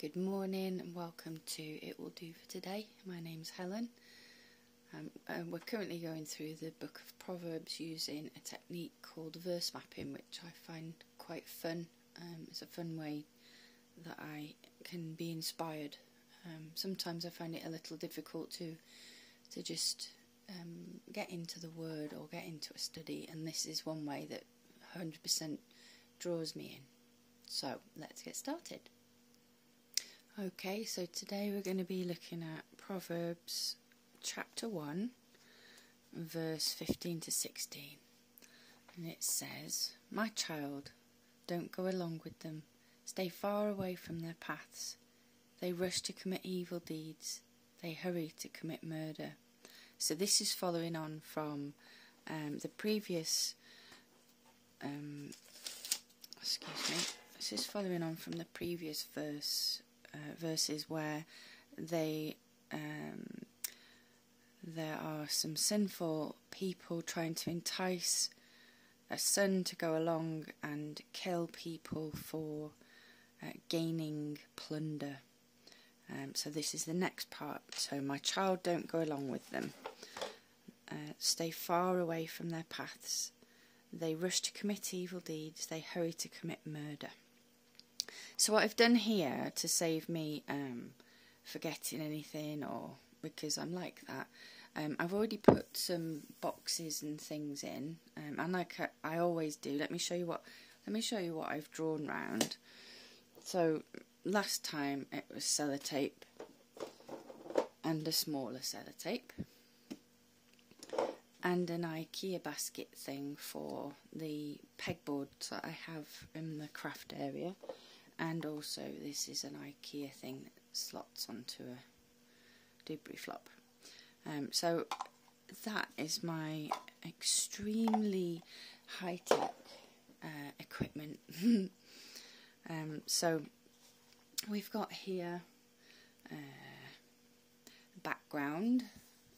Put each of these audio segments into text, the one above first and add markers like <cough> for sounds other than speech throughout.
Good morning and welcome to It Will Do for Today. My name's Helen. Um, we're currently going through the book of Proverbs using a technique called verse mapping, which I find quite fun. Um, it's a fun way that I can be inspired. Um, sometimes I find it a little difficult to to just um, get into the word or get into a study, and this is one way that 100% draws me in. So let's get started. Okay, so today we're going to be looking at Proverbs chapter 1, verse 15 to 16. And it says, My child, don't go along with them. Stay far away from their paths. They rush to commit evil deeds. They hurry to commit murder. So this is following on from um, the previous. Um, excuse me. This is following on from the previous verse uh, verses where they um, there are some sinful people trying to entice a son to go along and kill people for uh, gaining plunder. Um, so this is the next part. So my child, don't go along with them. Uh, stay far away from their paths. They rush to commit evil deeds. They hurry to commit murder. So what I've done here to save me um, forgetting anything or because I'm like that, um, I've already put some boxes and things in, um, and like I always do. Let me show you what. Let me show you what I've drawn round. So last time it was sellotape and a smaller sellotape and an IKEA basket thing for the pegboards that I have in the craft area and also this is an IKEA thing that slots onto a debris flop. Um, so that is my extremely high-tech uh, equipment. <laughs> um, so we've got here uh, background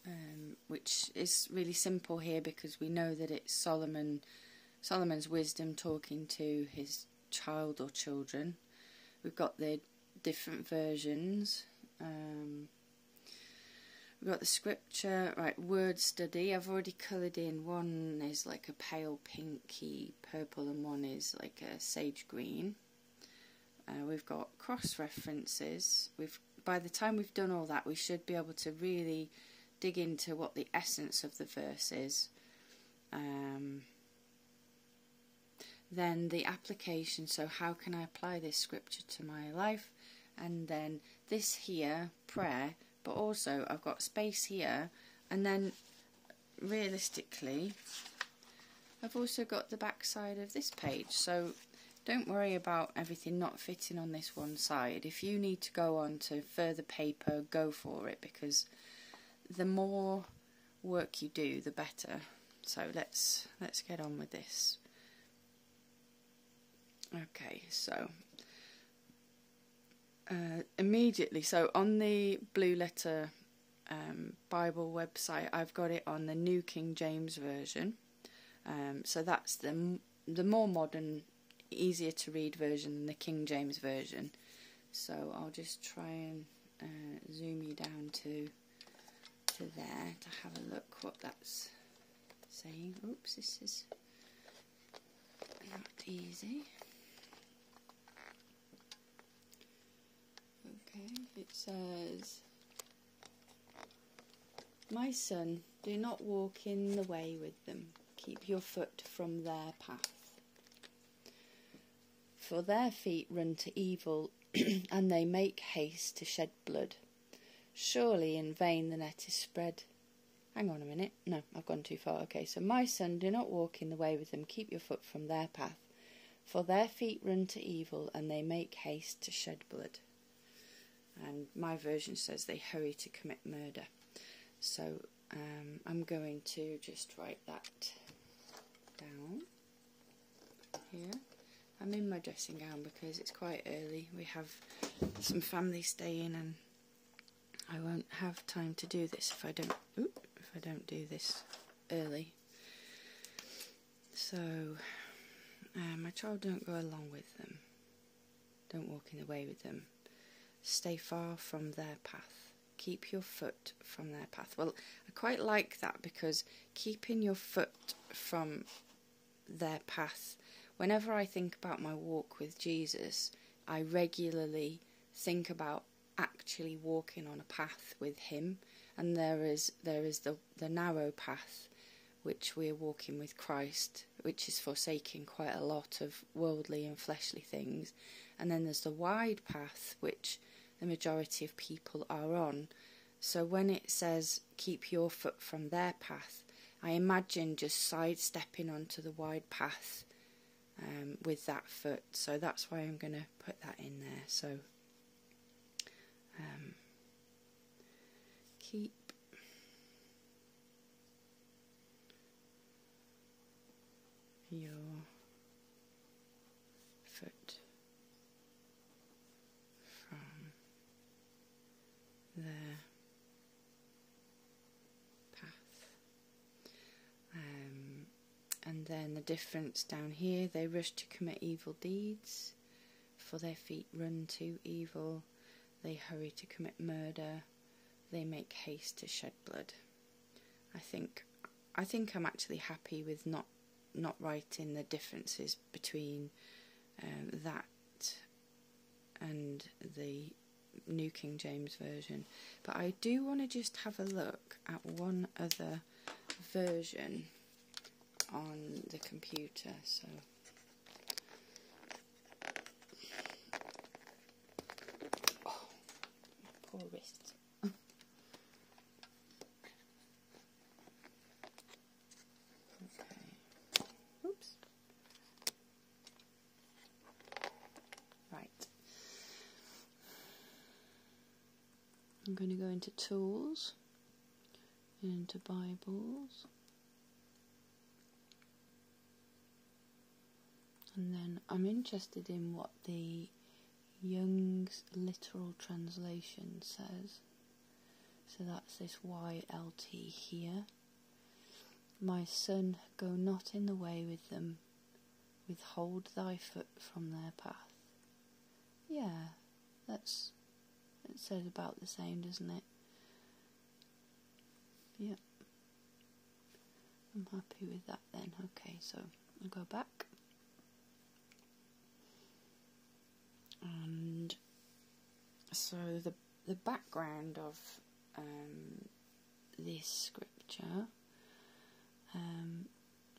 um, which is really simple here because we know that it's Solomon Solomon's wisdom talking to his child or children We've got the different versions. Um, we've got the scripture, right, word study. I've already coloured in. One is like a pale pinky purple and one is like a sage green. Uh, we've got cross references. We've by the time we've done all that, we should be able to really dig into what the essence of the verse is. Um, then the application, so how can I apply this scripture to my life? And then this here, prayer, but also I've got space here, and then realistically, I've also got the back side of this page. So don't worry about everything not fitting on this one side. If you need to go on to further paper, go for it because the more work you do, the better. So let's let's get on with this. Okay, so uh, immediately, so on the Blue Letter um, Bible website, I've got it on the New King James Version. Um, so that's the the more modern, easier to read version than the King James Version. So I'll just try and uh, zoom you down to to there to have a look what that's saying. Oops, this is not easy. Okay, it says, My son, do not walk in the way with them. Keep your foot from their path. For their feet run to evil, <clears throat> and they make haste to shed blood. Surely in vain the net is spread. Hang on a minute. No, I've gone too far. Okay, so my son, do not walk in the way with them. Keep your foot from their path. For their feet run to evil, and they make haste to shed blood and my version says they hurry to commit murder. So um, I'm going to just write that down here. I'm in my dressing gown because it's quite early. We have some family staying and I won't have time to do this if I don't if I don't do this early. So uh, my child don't go along with them. Don't walk in the way with them. Stay far from their path. Keep your foot from their path. Well, I quite like that because keeping your foot from their path, whenever I think about my walk with Jesus, I regularly think about actually walking on a path with him and there is there is the the narrow path which we are walking with Christ, which is forsaking quite a lot of worldly and fleshly things. And then there's the wide path, which the majority of people are on. So when it says, keep your foot from their path, I imagine just sidestepping onto the wide path um, with that foot. So that's why I'm going to put that in there. So um, keep your foot from the path. Um, the difference down here. They rush to commit evil deeds, for their feet run to evil, they hurry to commit murder, they make haste to shed blood. I think I think I'm actually happy with not not writing the differences between um, that and the New King James Version. But I do want to just have a look at one other version on the computer. So. Oh, poor wrist. okay. Oops. Right. I'm going to go into Tools, into Bibles, and then I'm interested in what the Young's literal translation says. So that's this YLT here. My son, go not in the way with them, withhold thy foot from their path. Yeah, that's it says about the same, doesn't it? Yep. I'm happy with that then. Okay, so I'll go back. And so the the background of um, this scripture, um,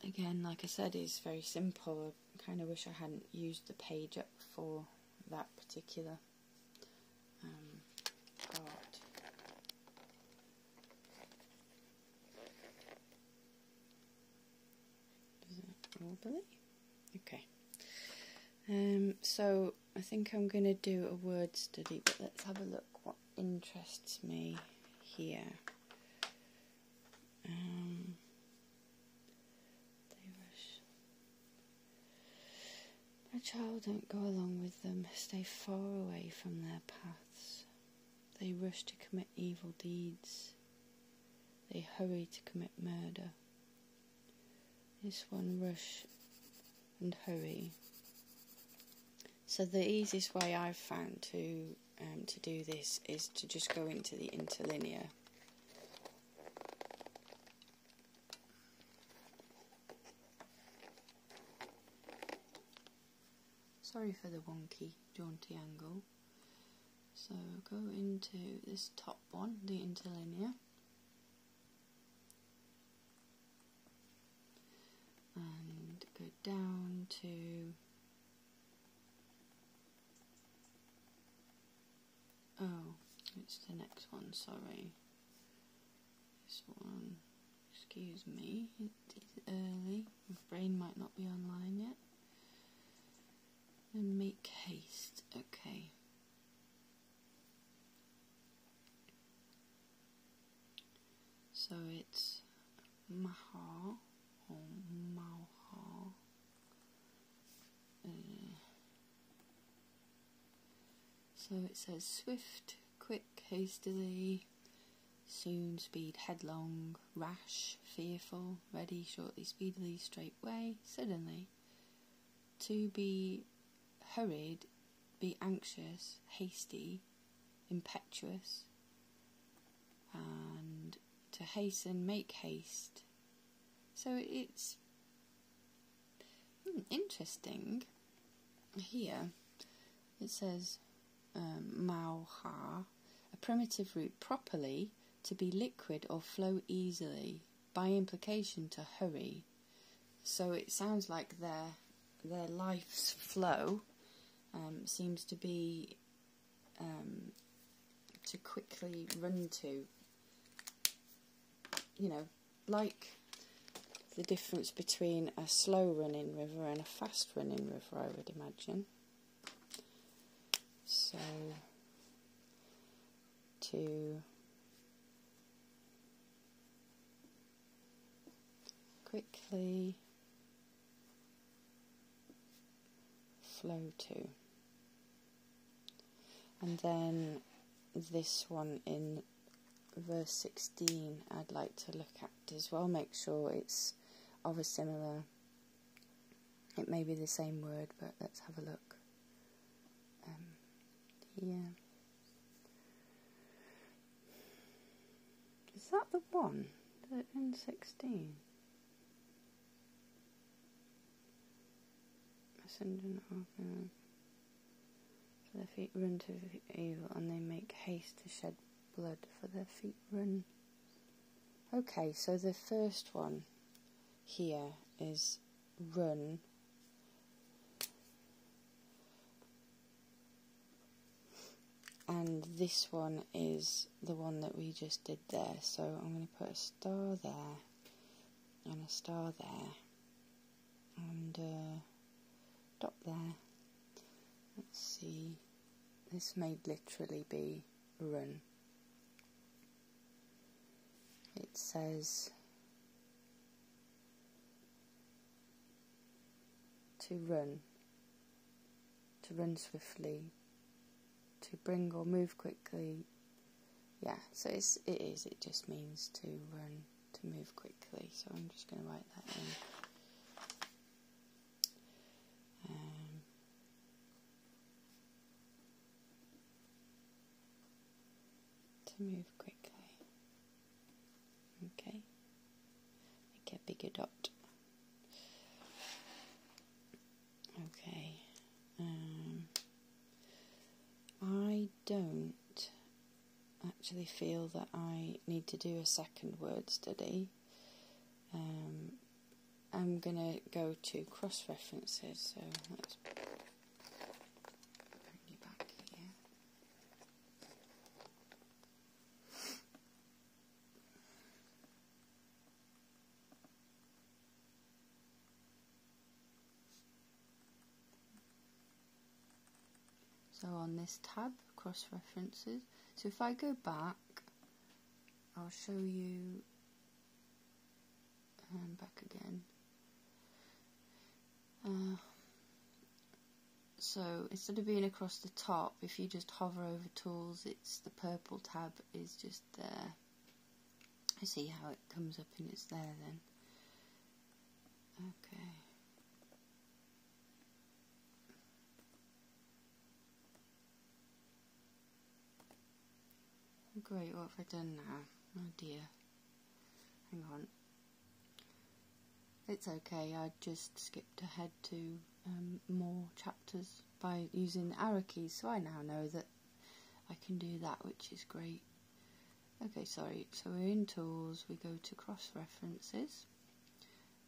again, like I said, is very simple. I kind of wish I hadn't used the page up for that particular probably. Okay. Um, so I think I'm going to do a word study, but let's have a look what interests me here. Um, My child, don't go along with them. Stay far away from their paths. They rush to commit evil deeds. They hurry to commit murder. This one, rush and hurry. So the easiest way I've found to um, to do this is to just go into the interlinear. Sorry for the wonky, jaunty angle. So go into this top one, the interlinear. and go down to oh it's the next one sorry. This one excuse me it is early. My brain might not be online yet and make haste okay so it's maha uh, so it says swift, quick, hastily, soon, speed, headlong, rash, fearful, ready, shortly, speedily, straightway, suddenly. To be hurried, be anxious, hasty, impetuous, and to hasten, make haste. So it's hmm, interesting. Here it says um, a primitive root properly to be liquid or flow easily, by implication to hurry. So it sounds like their their life's flow um, seems to be um, to quickly run to. You know, like the difference between a slow running river and a fast running river, I would imagine. So, to quickly flow to. And then this one in verse 16 I'd like to look at as well, make sure it's of a similar, it may be the same word, but let's have a look. Here. Is that the one? The N16? Ascendant of for their feet run to evil, and they make haste to shed blood, for their feet run. Okay, so the first one here is run. And this one is the one that we just did there. So I'm going to put a star there and a star there and a dot there. Let's see. This may literally be run. It says to run, to run swiftly, to bring or move quickly. Yeah, so it's, it is, it just means to run, to move quickly. So I'm just going to write that in. Um, to move quickly. Okay, make a bigger dot. Okay, um, I don't actually feel that I need to do a second word study. Um, I'm gonna go to cross references, so let's bring you back here. So on this tab, cross references. So if I go back, I'll show you and back again. Uh, so instead of being across the top, if you just hover over tools, it's the purple tab is just there. I see how it comes up and it's there then. Okay. Great, what have I done now? Oh dear. Hang on. It's okay, I just skipped ahead to um, more chapters by using the arrow keys, so I now know that I can do that, which is great. Okay, sorry, so we're in Tools, we go to Cross References.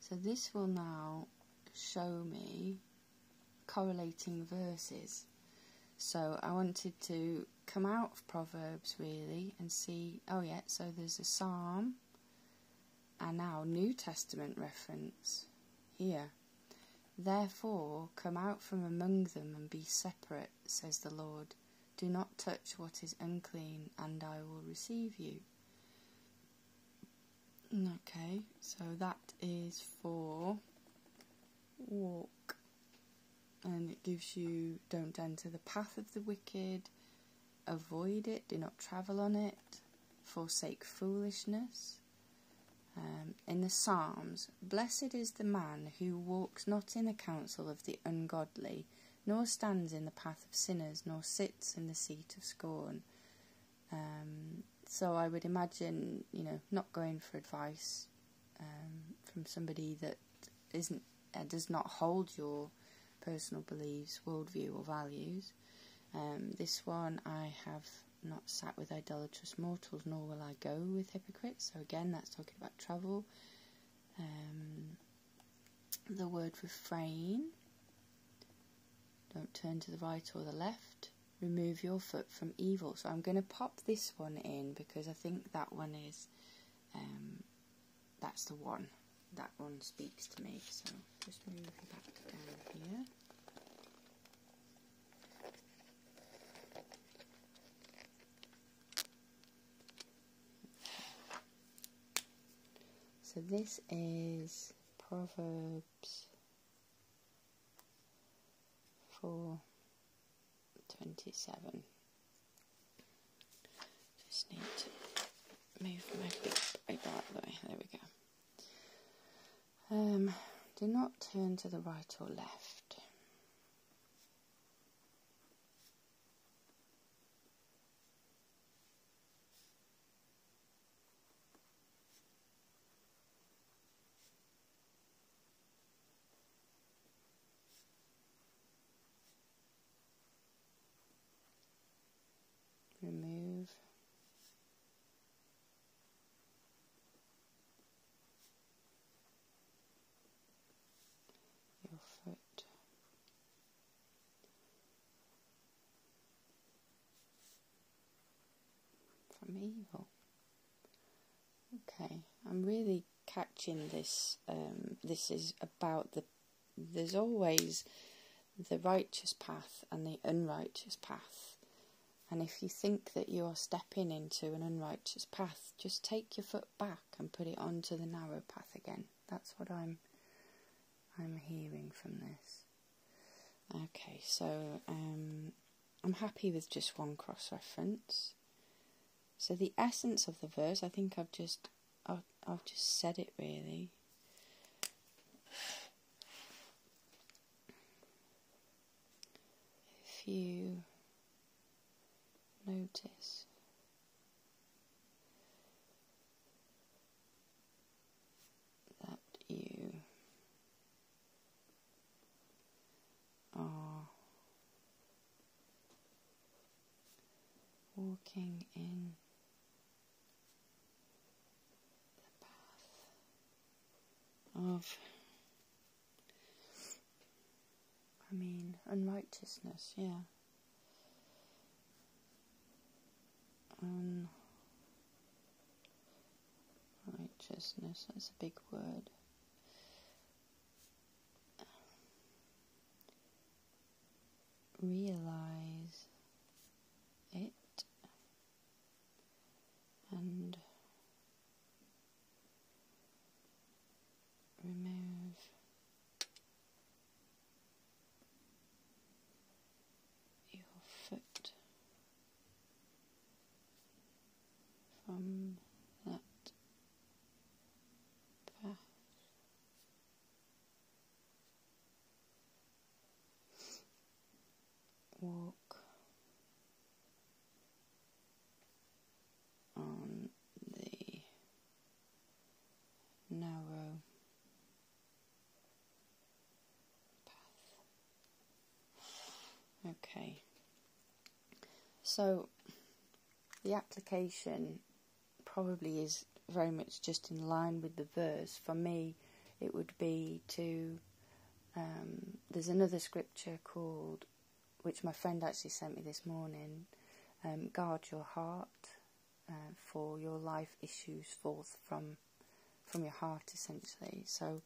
So this will now show me correlating verses. So I wanted to come out of Proverbs really and see, oh yeah, so there's a Psalm and now New Testament reference here. Therefore, come out from among them and be separate, says the Lord. Do not touch what is unclean, and I will receive you. Okay, so that is for walk, and it gives you don't enter the path of the wicked, avoid it, do not travel on it, forsake foolishness. Um, in the Psalms, blessed is the man who walks not in the counsel of the ungodly, nor stands in the path of sinners, nor sits in the seat of scorn. Um, so I would imagine, you know, not going for advice um, from somebody that isn't uh, does not hold your personal beliefs, worldview, or values. Um, this one I have not sat with idolatrous mortals, nor will I go with hypocrites. So again, that's talking about travel. Um, the word refrain. Don't turn to the right or the left. Remove your foot from evil. So I'm going to pop this one in because I think that one is, um, that's the one. That one speaks to me. So just move back down here. So this is Proverbs 4.27. Just need to move my out of the way. There we go. Um, do not turn to the right or left. remove your foot from evil. Okay, I'm really catching this. Um, this is about the. There's always the righteous path and the unrighteous path and if you think that you're stepping into an unrighteous path, just take your foot back and put it onto the narrow path again. That's what I'm I'm hearing from this. Okay, so um, I'm happy with just one cross reference. So the essence of the verse, I think I've just I've, I've just said it really. If you notice. That you are walking in the path of, I mean, unrighteousness, yeah. Unrighteousness, that's a big word. Realize it and remove your foot from that path. Walk on the narrow path. Okay. So the application probably is very much just in line with the verse. For me, it would be to. Um, there's another scripture called, which my friend actually sent me this morning. Um, guard your heart, uh, for your life issues forth from from your heart, essentially. So,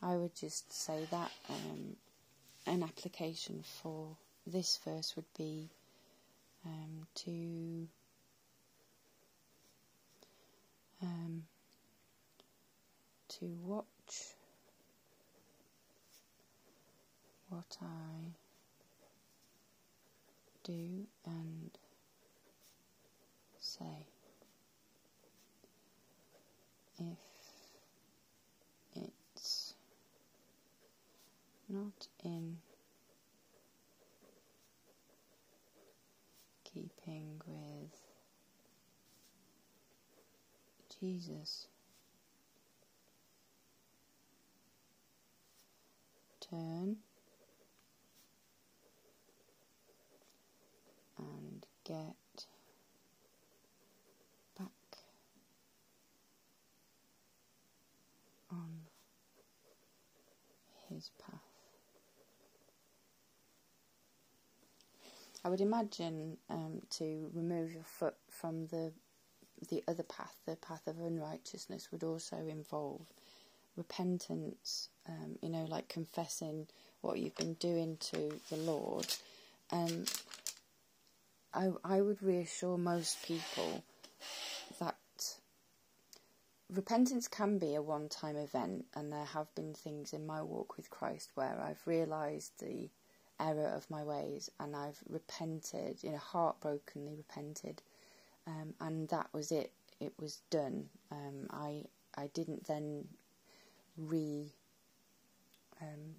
I would just say that um, an application for this verse would be um, to um, to watch what I do and say. If it's not in keeping with Jesus. Turn and get I would imagine um, to remove your foot from the the other path, the path of unrighteousness, would also involve repentance. Um, you know, like confessing what you've been doing to the Lord. Um, I I would reassure most people that repentance can be a one-time event, and there have been things in my walk with Christ where I've realised the error of my ways and I've repented, you know, heartbrokenly repented, um, and that was it. It was done. Um, I I didn't then re um,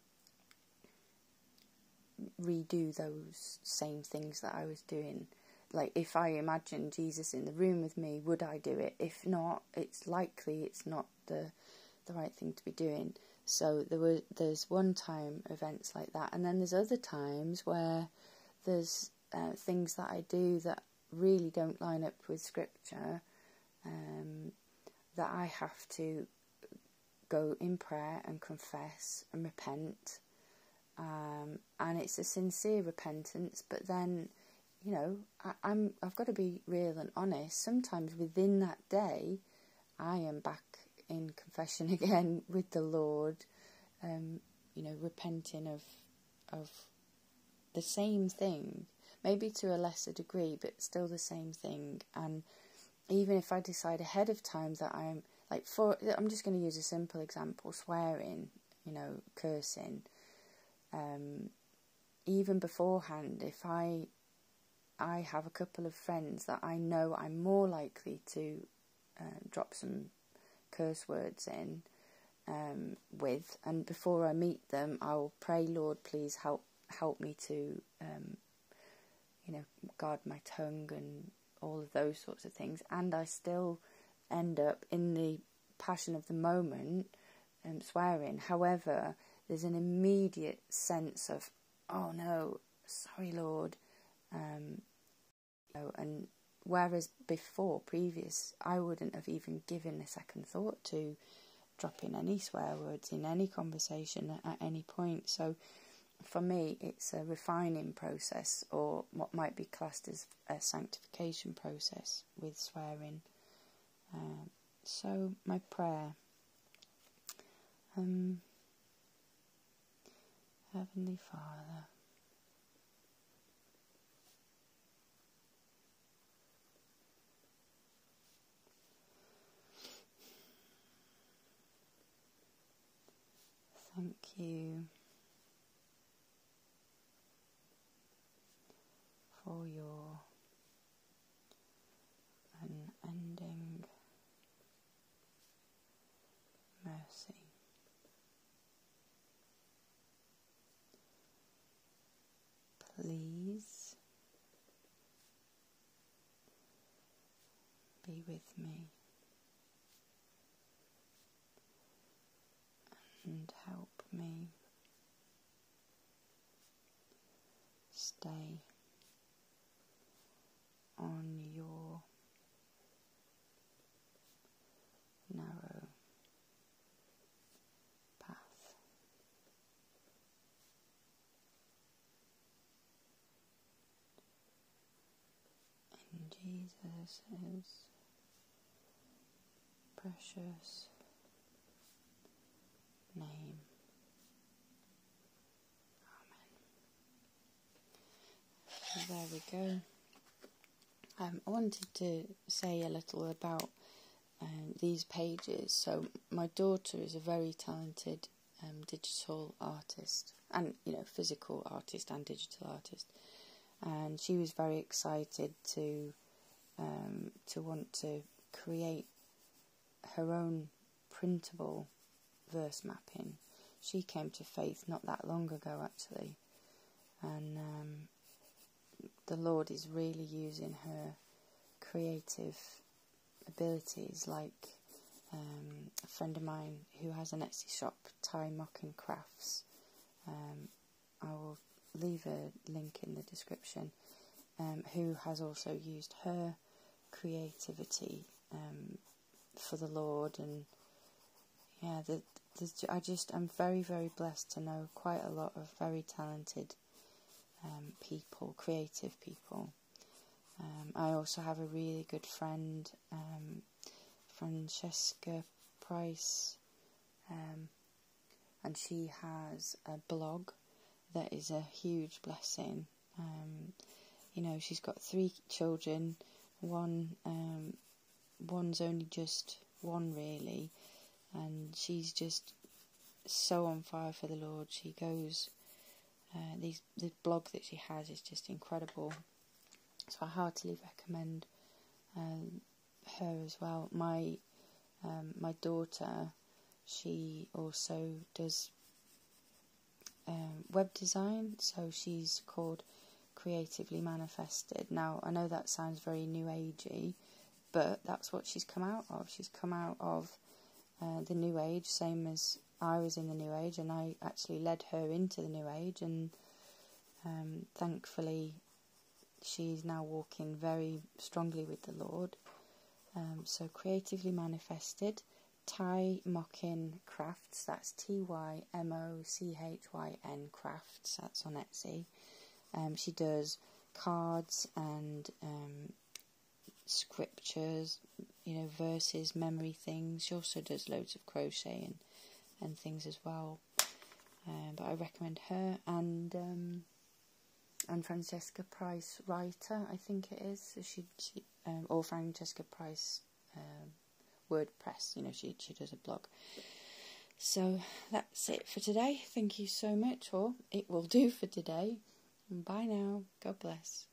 redo those same things that I was doing. Like if I imagine Jesus in the room with me, would I do it? If not, it's likely it's not the the right thing to be doing. So there were there's one time events like that, and then there's other times where there's uh, things that I do that really don't line up with scripture. Um, that I have to go in prayer and confess and repent. Um, and it's a sincere repentance, but then, you know, I, I'm I've got to be real and honest. Sometimes within that day, I am back in confession <laughs> again with the Lord, um, you know, repenting of of the same thing, maybe to a lesser degree, but still the same thing. And even if I decide ahead of time that I'm like for, I'm just going to use a simple example: swearing, you know, cursing. Um, even beforehand, if I I have a couple of friends that I know I'm more likely to uh, drop some curse words in um, with, and before I meet them, I'll pray, Lord, please help help me to, um, you know, guard my tongue and all of those sorts of things. And I still end up in the passion of the moment um, swearing. However, there's an immediate sense of, oh no, sorry, Lord. Um, you know, and whereas before, previous, I wouldn't have even given a second thought to dropping any swear words in any conversation at any point. So for me, it's a refining process, or what might be classed as a sanctification process with swearing. Um, so, my prayer. Um, Heavenly Father, thank you for your unending mercy. Please be with me. And help me stay on your narrow path. In Jesus' is precious name. Amen. there we go. Um, I wanted to say a little about um, these pages. So my daughter is a very talented um, digital artist, and you know, physical artist and digital artist, and she was very excited to um, to want to create her own printable verse mapping. She came to faith not that long ago, actually, and um, the Lord is really using her creative abilities, like um, a friend of mine who has an Etsy shop, Ty Mochyn Crafts. Um, I will leave a link in the description. Um, who has also used her creativity um, for the Lord, and yeah, the, the, I just I'm very very blessed to know quite a lot of very talented um, people, creative people. Um, I also have a really good friend, um, Francesca Price, um, and she has a blog that is a huge blessing. Um, you know, she's got three children. One, um, one's only just one really, and she's just so on fire for the Lord. She goes. Uh, these the blog that she has is just incredible. So I heartily recommend um, her as well. My um, my daughter, she also does um, web design, so she's called Creatively Manifested. Now I know that sounds very new agey, but that's what she's come out of. She's come out of uh, the new age, same as I was in the new age, and I actually led her into the new age, and um, thankfully she's now walking very strongly with the Lord. Um, so creatively manifested, Ty Mochyn Crafts. That's T Y M O C H Y N Crafts. That's on Etsy. Um, she does cards and um, scriptures, you know, verses, memory things. She also does loads of crochet and and things as well. Um, but I recommend her and um, and Francesca Price writer, I think it is. She, she um, or Francesca Price um, WordPress. You know, she she does a blog. So that's it for today. Thank you so much, or it will do for today. Bye now. God bless.